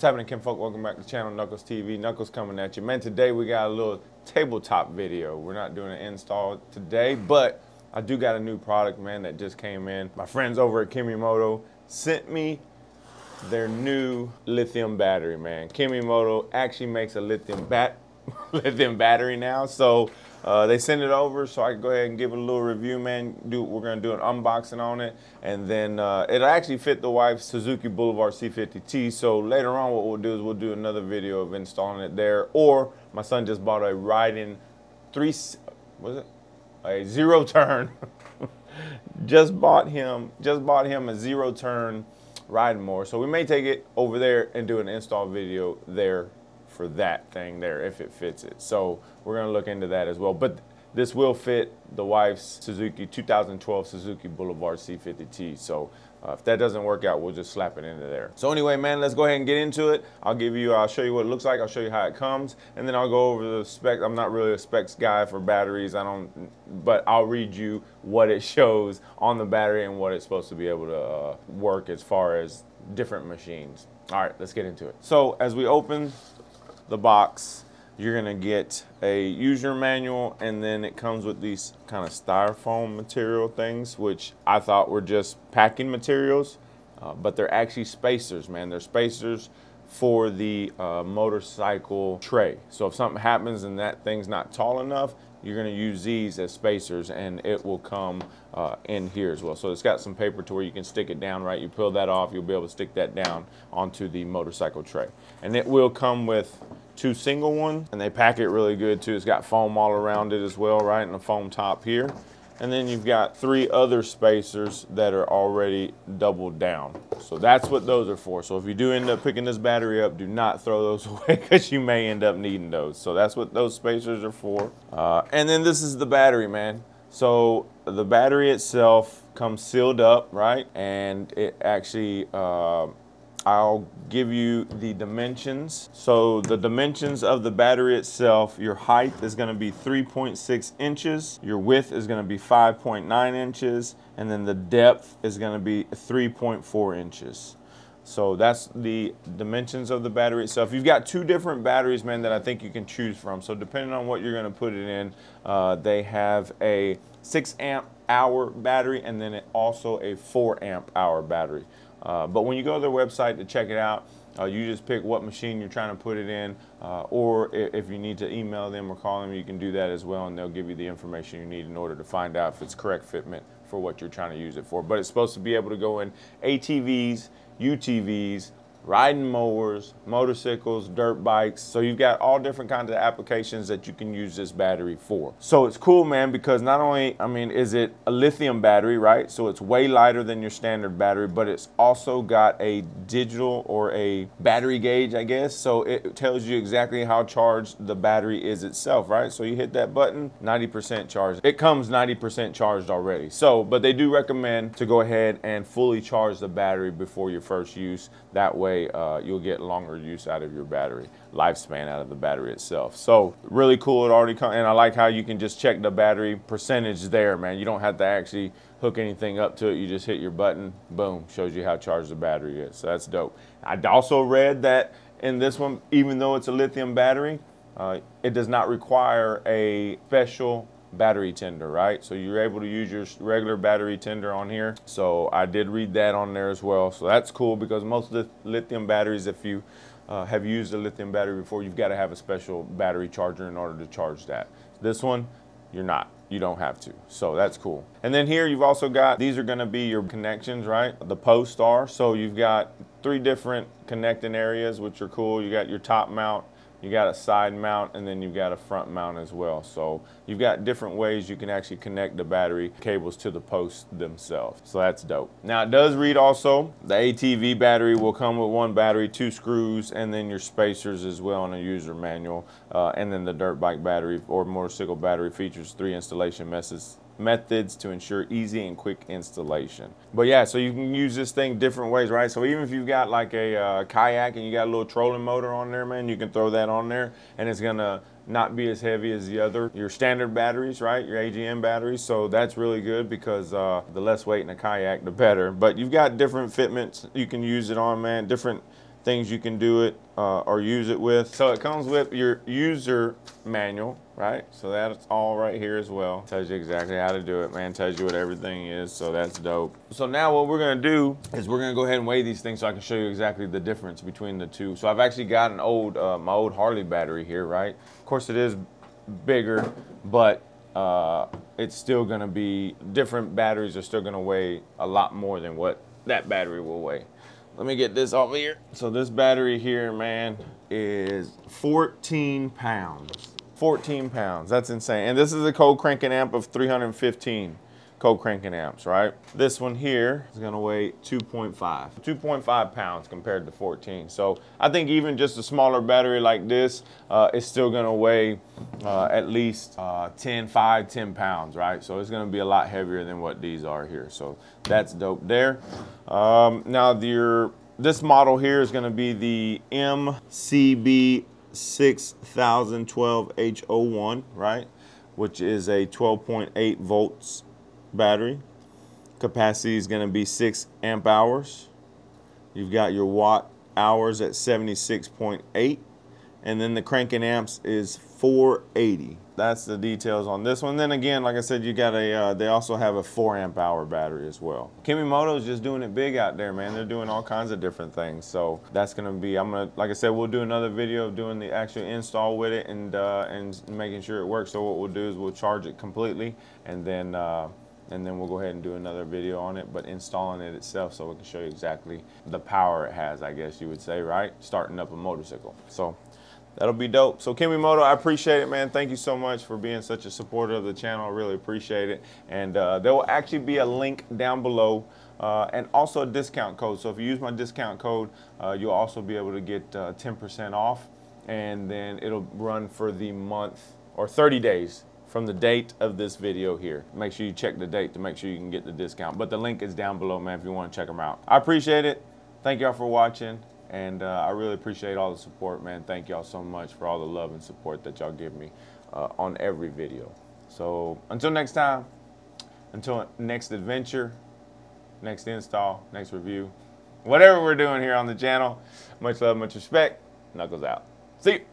What's happening, Kinfolk? Welcome back to the channel, Knuckles TV. Knuckles coming at you. Man, today we got a little tabletop video. We're not doing an install today, but I do got a new product, man, that just came in. My friends over at Kemimoto sent me their new lithium battery, man. Kemimoto actually makes a lithium bat lithium battery now, so uh, they send it over so I can go ahead and give it a little review, man. Do We're going to do an unboxing on it. And then uh, it'll actually fit the wife's Suzuki Boulevard C50T. So later on what we'll do is we'll do another video of installing it there. Or my son just bought a riding three, was it? A zero turn. just bought him, just bought him a zero turn riding mower. So we may take it over there and do an install video there for that thing there if it fits it. So we're gonna look into that as well. But this will fit the wife's Suzuki 2012 Suzuki Boulevard C50T. So uh, if that doesn't work out, we'll just slap it into there. So anyway, man, let's go ahead and get into it. I'll give you, I'll show you what it looks like. I'll show you how it comes, and then I'll go over the specs. I'm not really a specs guy for batteries. I don't, but I'll read you what it shows on the battery and what it's supposed to be able to uh, work as far as different machines. All right, let's get into it. So as we open the box, you're gonna get a user manual and then it comes with these kind of styrofoam material things, which I thought were just packing materials, uh, but they're actually spacers, man. They're spacers for the uh, motorcycle tray. So if something happens and that thing's not tall enough, you're going to use these as spacers and it will come uh, in here as well. So it's got some paper to where you can stick it down, right? You peel that off, you'll be able to stick that down onto the motorcycle tray. And it will come with two single ones and they pack it really good too. It's got foam all around it as well, right? And a foam top here. And then you've got three other spacers that are already doubled down. So that's what those are for. So if you do end up picking this battery up, do not throw those away because you may end up needing those. So that's what those spacers are for. Uh, and then this is the battery, man. So the battery itself comes sealed up, right? And it actually uh, I'll give you the dimensions. So the dimensions of the battery itself, your height is gonna be 3.6 inches, your width is gonna be 5.9 inches, and then the depth is gonna be 3.4 inches. So that's the dimensions of the battery itself. If you've got two different batteries, man, that I think you can choose from. So depending on what you're gonna put it in, uh, they have a six amp hour battery and then also a four amp hour battery. Uh, but when you go to their website to check it out, uh, you just pick what machine you're trying to put it in, uh, or if you need to email them or call them, you can do that as well, and they'll give you the information you need in order to find out if it's correct fitment for what you're trying to use it for. But it's supposed to be able to go in ATVs, UTVs, riding mowers, motorcycles, dirt bikes. So you've got all different kinds of applications that you can use this battery for. So it's cool, man, because not only, I mean, is it a lithium battery, right? So it's way lighter than your standard battery, but it's also got a digital or a battery gauge, I guess. So it tells you exactly how charged the battery is itself, right? So you hit that button, 90% charged. It comes 90% charged already. So, but they do recommend to go ahead and fully charge the battery before your first use. That way way uh, you'll get longer use out of your battery, lifespan out of the battery itself. So really cool, it already comes, and I like how you can just check the battery percentage there, man. You don't have to actually hook anything up to it. You just hit your button, boom, shows you how charged the battery is. So that's dope. I also read that in this one, even though it's a lithium battery, uh, it does not require a special battery tender, right? So you're able to use your regular battery tender on here. So I did read that on there as well. So that's cool because most of the lithium batteries, if you uh, have used a lithium battery before, you've got to have a special battery charger in order to charge that. This one, you're not. You don't have to. So that's cool. And then here you've also got, these are gonna be your connections, right? The posts are. So you've got three different connecting areas, which are cool. You got your top mount, you got a side mount and then you've got a front mount as well. So you've got different ways you can actually connect the battery cables to the posts themselves. So that's dope. Now it does read also, the ATV battery will come with one battery, two screws, and then your spacers as well in a user manual. Uh, and then the dirt bike battery or motorcycle battery features three installation methods methods to ensure easy and quick installation. But yeah, so you can use this thing different ways, right? So even if you've got like a uh, kayak and you got a little trolling motor on there, man, you can throw that on there and it's gonna not be as heavy as the other, your standard batteries, right? Your AGM batteries. So that's really good because uh, the less weight in a kayak, the better. But you've got different fitments you can use it on, man. Different things you can do it uh, or use it with. So it comes with your user manual, right? So that's all right here as well. Tells you exactly how to do it, man. Tells you what everything is, so that's dope. So now what we're gonna do is we're gonna go ahead and weigh these things so I can show you exactly the difference between the two. So I've actually got an old, uh, my old Harley battery here, right? Of course it is bigger, but uh, it's still gonna be, different batteries are still gonna weigh a lot more than what that battery will weigh. Let me get this off of here. So this battery here, man, is 14 pounds. 14 pounds, that's insane. And this is a cold cranking amp of 315 cold cranking amps, right? This one here is gonna weigh 2.5. 2.5 pounds compared to 14. So I think even just a smaller battery like this uh, is still gonna weigh uh, at least uh, 10, 5, 10 pounds, right? So it's gonna be a lot heavier than what these are here. So that's dope there. Um, now your, this model here is gonna be the MCB 6012H01, right? Which is a 12.8 volts battery. Capacity is going to be 6 amp hours. You've got your watt hours at 76.8 and then the cranking amps is 480 that's the details on this one. Then again like i said you got a uh, they also have a 4 amp hour battery as well. Kemimoto is just doing it big out there man. They're doing all kinds of different things. So that's gonna be i'm gonna like i said we'll do another video of doing the actual install with it and uh, and making sure it works. So what we'll do is we'll charge it completely and then uh, and then we'll go ahead and do another video on it, but installing it itself so we can show you exactly the power it has, I guess you would say, right? Starting up a motorcycle. So that'll be dope. So Kemi Moto, I appreciate it, man. Thank you so much for being such a supporter of the channel. I really appreciate it. And uh, there will actually be a link down below uh, and also a discount code. So if you use my discount code, uh, you'll also be able to get 10% uh, off and then it'll run for the month or 30 days from the date of this video here. Make sure you check the date to make sure you can get the discount. But the link is down below, man, if you want to check them out. I appreciate it. Thank y'all for watching. And uh, I really appreciate all the support, man. Thank y'all so much for all the love and support that y'all give me uh, on every video. So until next time, until next adventure, next install, next review, whatever we're doing here on the channel, much love, much respect. Knuckles out. See you.